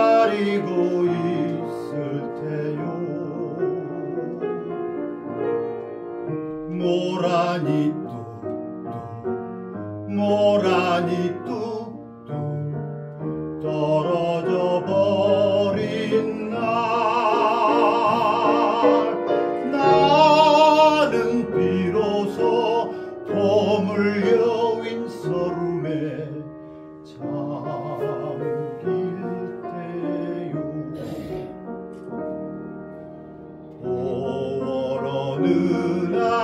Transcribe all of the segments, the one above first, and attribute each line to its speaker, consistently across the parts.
Speaker 1: 기다리고 있을 테요. 모라니 뚝뚝 모라니 뚝뚝 떨어져 버린 날. 나는 비로소 봄을 여윈 서름에 잠 어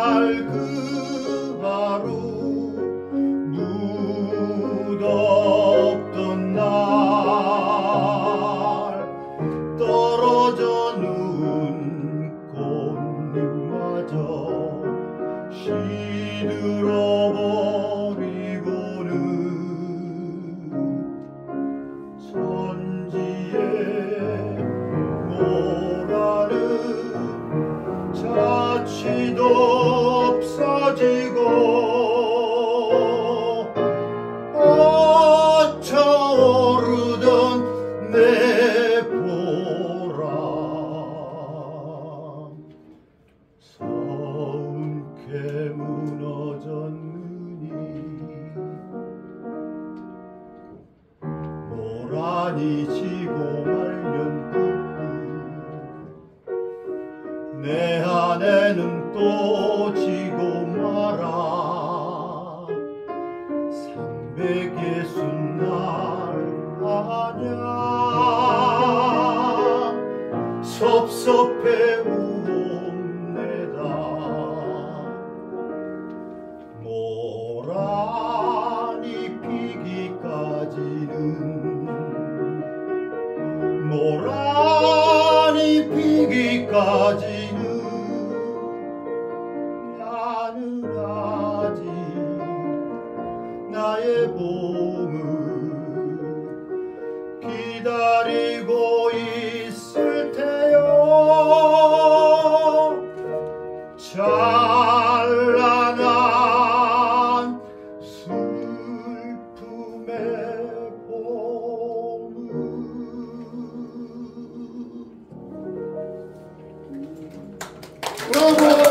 Speaker 1: 모란이 지고 말년 내 안에는 또 지고 말아. 삼백예순 날 아냐. 섭섭해 우 봄을 기다리고 있을 테요. 찬란한 슬픔의 봄을. 브라보